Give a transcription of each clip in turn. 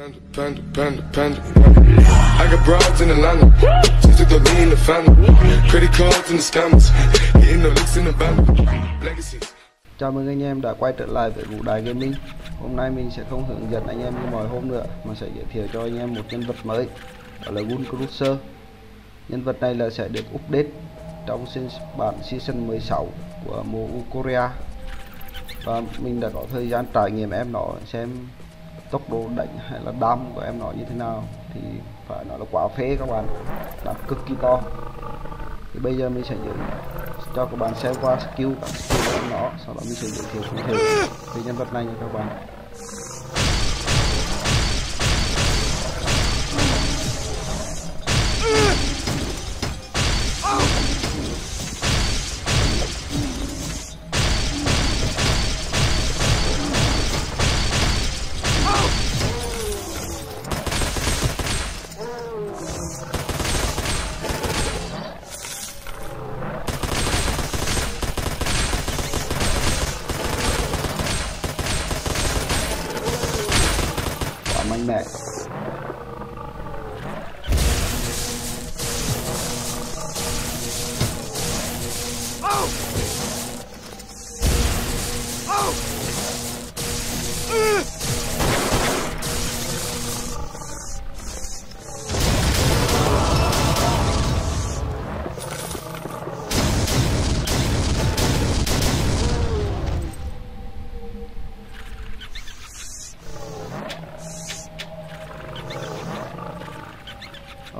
Panda, panda, panda, panda. I got broads in Atlanta. Just took the lean in the family. Credit cards in the scammers. Hitting the licks in the band. Legacies. Chào mừng anh em đã quay trở lại với Vũ Đài Gaming Hôm nay mình sẽ không hướng dẫn anh em như mọi hôm nữa Mà sẽ giới thiệu cho anh em một nhân vật mới Đó là Gun Cruiser Nhân vật này là sẽ được update trong bản season 16 của mùa Korea Và mình đã có thời gian trải nghiệm em nó xem tốc độ đánh hay là đam của em nó như thế nào Thì phải nói là quá phê các bạn. Đam cực kỳ to. Thì bây giờ mình sẽ giới cho các bạn xem qua skill các skill của nó, sau đó mình sẽ giới thiệu cụ thể về nhân vật này nha các bạn.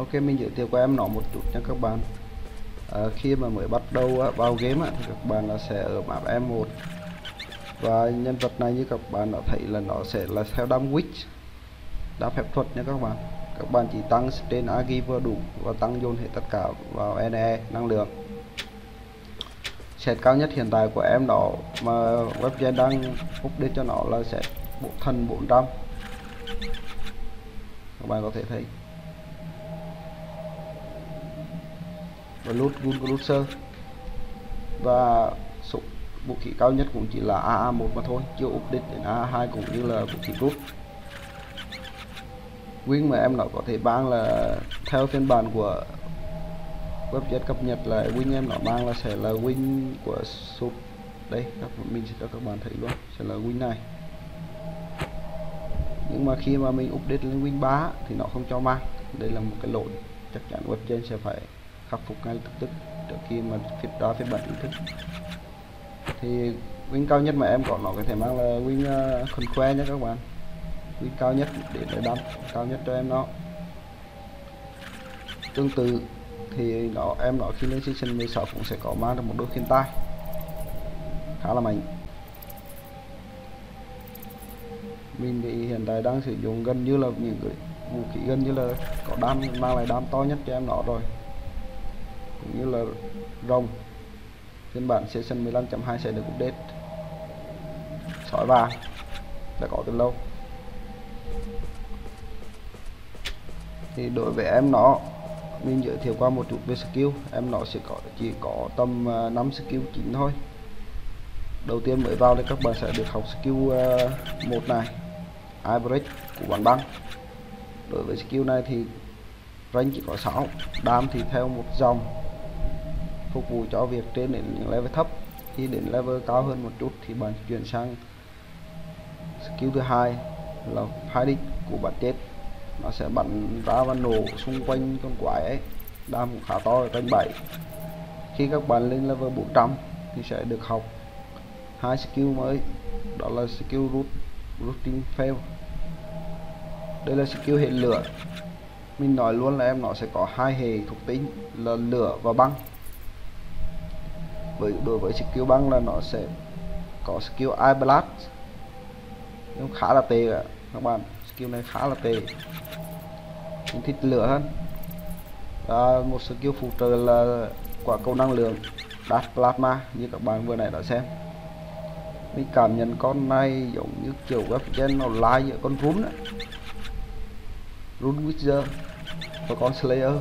Ok mình giới thiệu qua em nó một chút nha các bạn à, khi mà mới bắt đầu á, vào game á, thì các bạn là sẽ ở map e M1 và nhân vật này như các bạn đã thấy là nó sẽ là theo đam witch đã phép thuật nha các bạn. Các bạn chỉ tăng trên agi vừa đủ và tăng dồn hết tất cả vào NE năng lượng. Set cao nhất hiện tại của em đó mà webgen đang update cho nó là sẽ bộ thần 400 các bạn có thể thấy. Loot gun cruiser và số vũ khí cao nhất cũng chỉ là AA1 mà thôi, chưa update đến AA2 cũng như là vũ khí rút win mà em nó có thể bán là theo phiên bản của website cập nhật là win em nó mang là sẽ là win của sụp đây, các mình sẽ cho các bạn thấy luôn, sẽ là win này. Nhưng mà khi mà mình update lên win 3 thì nó không cho mang. Đây là một cái lỗi, chắc chắn website sẽ phải khắc phục ngay lập tức trước khi mà phiên đó phiên bật chính thức. Thì win cao nhất mà em có nó có thể mang là win uh, khôn khoe nhé các bạn. Win cao nhất để để đâm cao nhất cho em nó tương tự thì nó em nó khi lên season 16 cũng sẽ có mang được một đôi khiên tai. Khá là mạnh. Mình thì hiện tại đang sử dụng gần như là những cái vũ khí gần như là có đam mang lại đam to nhất cho em nó rồi cũng như là rồng phiên bản season 15.2 sẽ được update. Sỏi vàng đã có từ lâu. Thì đối với em nó, mình giới thiệu qua một chút về skill. Em nó sẽ có, chỉ có tầm à, 5 skill chính thôi. Đầu tiên mới vào thì các bạn sẽ được học skill à, một này, average của bản băng. Đối với skill này thì range chỉ có 6 đam thì theo một dòng phục vụ cho việc trên đến những level thấp. Khi đến level cao hơn một chút thì bạn chuyển sang skill thứ hai là hiding của bản chết. Nó sẽ bắn ra và nổ xung quanh con quái ấy, đam cũng khá to trên 7 khi các bạn lên level 400 thì sẽ được học hai skill mới, đó là skill root routing fail đây là skill hệ lửa. Mình nói luôn là em, nó sẽ có hai hệ thuộc tính là lửa và băng với đối với skill băng là nó sẽ có skill eye blast. Nhưng khá là tệ cả các bạn. Skill này khá là tệ. Nhưng thích lửa hơn. À, một skill phụ trợ là quả cầu năng lượng dash plasma như các bạn vừa nãy đã xem. Mình cảm nhận con này giống như kiểu webgen nó lai giữa con run ấy. run wizard và con slayer.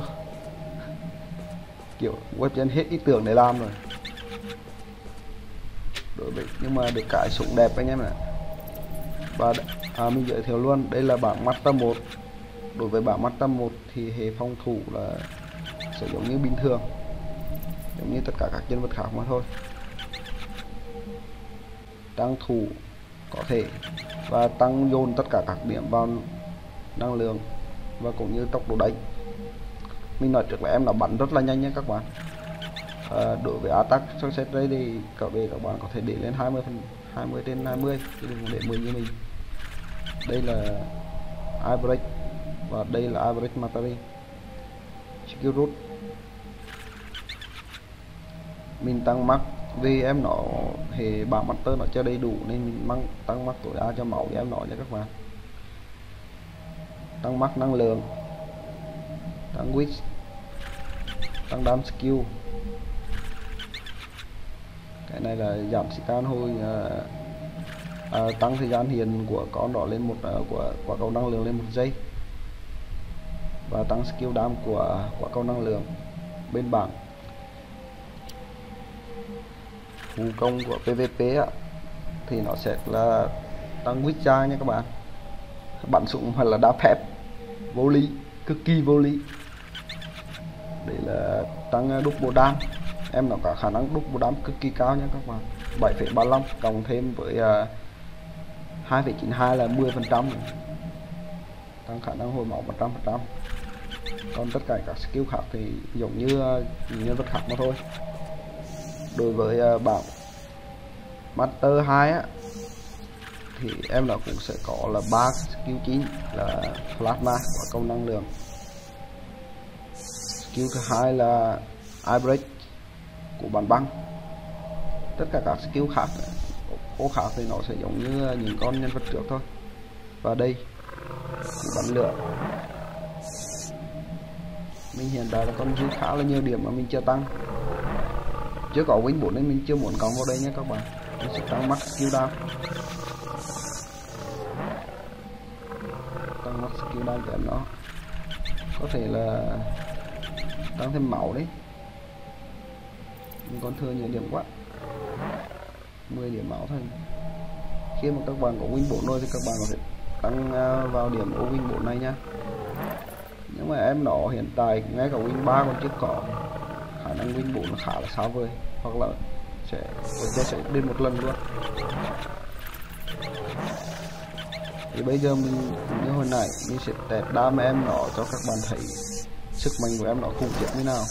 Kiểu webgen hết ý tưởng để làm rồi đối nhưng mà được cái súng đẹp anh em ạ. Và à, mình giới thiệu luôn đây là bảng master 1 đối với bảng master 1 thì hệ phòng thủ là sẽ giống như bình thường. Giống như tất cả các nhân vật khác mà thôi. Tăng thủ có thể và tăng dồn tất cả các điểm vào năng lượng và cũng như tốc độ đánh. Mình nói trước là em nó bắn rất là nhanh nha các bạn à, đối với attack success rate thì cả về các bạn có thể để lên 20 phần 20 trên 20 chứ đừng để 10 như mình. Đây là average và đây là average material skill root mình tăng mắc vì em nó hệ bảng master nó chưa đầy đủ nên mình mang tăng mắc tối đa cho máu cho em nó nha các bạn. Tăng mắc năng lượng. Tăng width tăng đam skill cái này là giảm scan hồi à, tăng thời gian hiện của con đó lên một à, của quả cầu năng lượng lên một giây. Và tăng skill đam của quả cầu năng lượng bên bảng. Phù công của PVP á, thì nó sẽ là tăng quýt ra nha các bạn. Bạn súng hoặc là đá phép vô lý cực kỳ vô lý. Để là tăng đúc bộ đam em nó có khả năng đúc bù đám cực kỳ cao nha các bạn. 7,35 cộng thêm với à, uh, 2,92 là 10 phần trăm tăng khả năng hồi máu 100 phần trăm. Còn tất cả các skill khác thì giống như uh, nhân vật khác mà thôi. Đối với uh, bảo master 2 á thì em nó cũng sẽ có là ba skill chính là plasma và công năng lượng. Skill thứ hai là eye break của bản băng. Tất cả các skill khác, ô khác thì nó sẽ giống như những con nhân vật trước thôi. Và đây bắn lửa. Mình hiện tại là con dư khá là nhiều điểm mà mình chưa tăng. Chưa có win 4 nên mình chưa muốn cộng vào đây nhé các bạn. Mình sẽ tăng max skill down. Tăng max skill down cho nó. Có thể là tăng thêm máu đấy con thừa nhiều điểm quá. 10 điểm máu thôi khi mà các bạn có win 4 rồi thì các bạn có thể tăng à, vào điểm ô win 4 này nha. Nhưng mà em nó hiện tại ngay cả win 3 còn chưa có. Khả năng win 4 khá là xa vời. Hoặc là sẽ sẽ sẽ lên một lần luôn. Thì bây giờ mình, như hồi nãy, mình sẽ test đam em nó cho các bạn thấy sức mạnh của em nó khủng khiếp như nào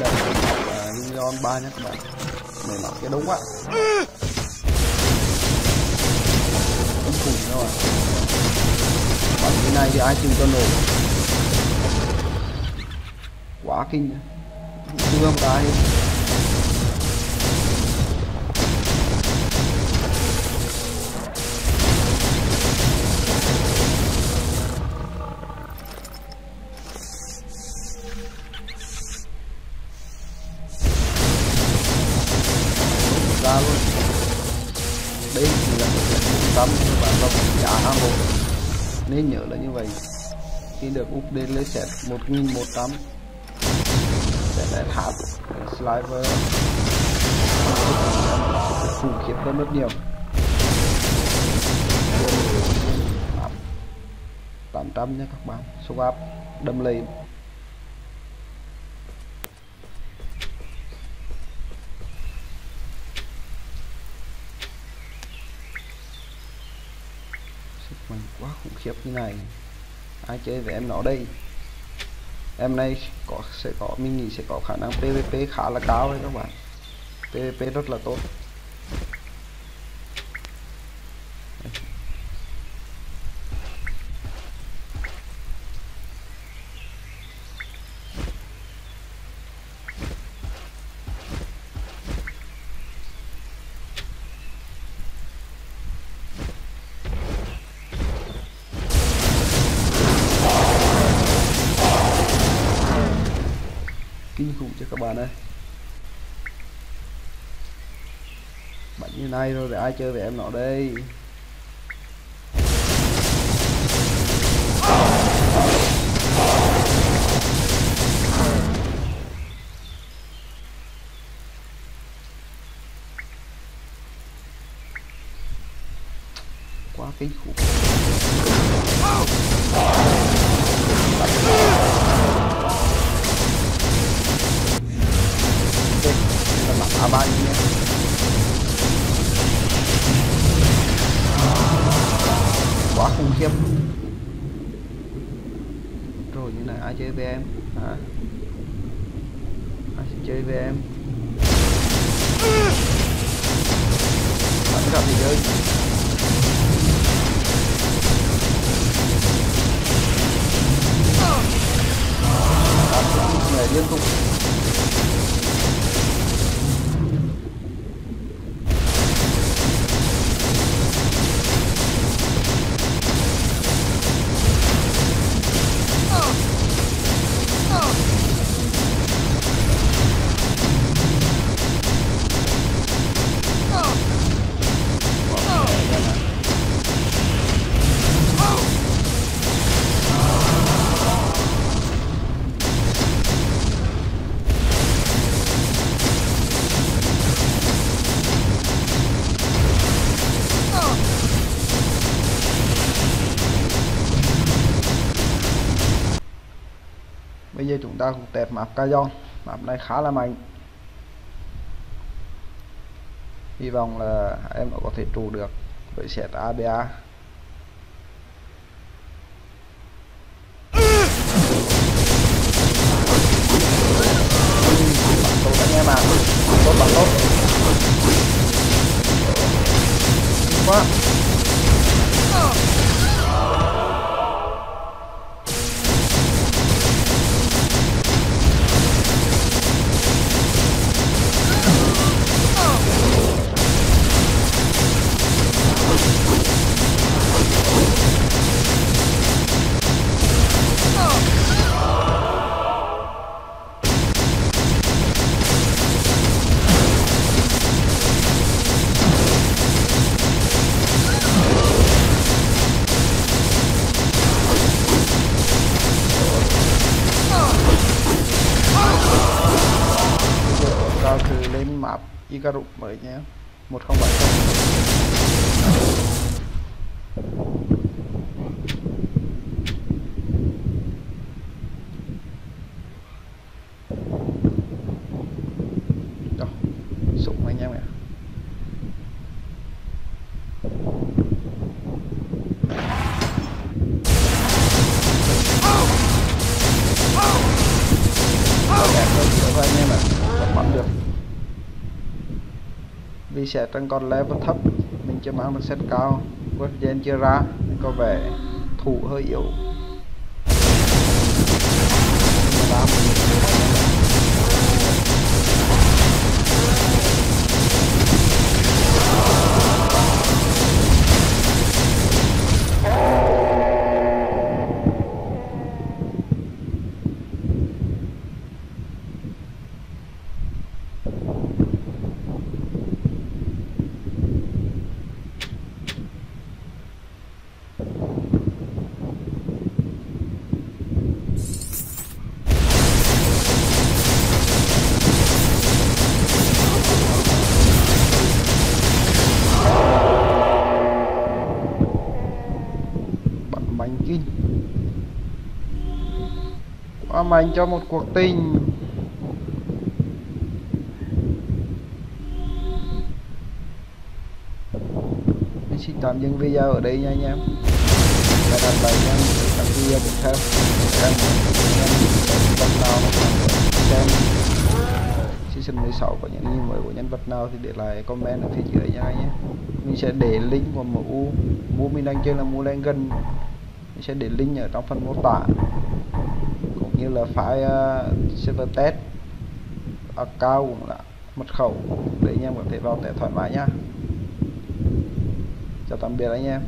đây là Union ba nhé các bạn mày nó cái đúng quá. Đúng khủng đâu à bắn cái này thì ai chịu cho nổ quá kinh chưa một cái khi được set 1100 set at half sliver. Khủng khiếp hơn rất nhiều. 800 nha các bạn. Swap đâm lên. Sức mạnh quá khủng khiếp như này ai chơi với em nó đây. Em này có, sẽ có, mình nghĩ sẽ có khả năng PVP khá là cao đấy các bạn. PVP rất là tốt. Kinh khủng cho các bạn ơi. Bắn như này rồi, để ai chơi với em nó đây? Quá kinh khủng. À ba quá khủng khiếp. Rồi như này, ai chơi với em? Hả? Ai sẽ chơi với em? Bắn gặp gì chơi? Người liên tục bây giờ chúng ta cũng test map Kayon map này khá là mạnh. Hy vọng là em có thể trụ được với set ABA map mới nhé. 1070 vì sẽ trên con level thấp. Mình chưa mang được set cao quét gen chưa ra nên có vẻ thủ hơi yếu. Quá mạnh cho một cuộc tình. Mình xin tạm dừng video ở đây nha anh em. Và đặt lại nha các video tiếp theo xem em nào xem. Season 16 có những gì mới của nhân vật nào thì để lại comment ở phía dưới nha nhé mình sẽ để link của mũ mua mình đang chơi là mua lên gần mình sẽ để link ở trong phần mô tả như là file uh, server test. Account cũng là mật khẩu để anh em có thể vào test thoải mái nhá. Chào tạm biệt anh em.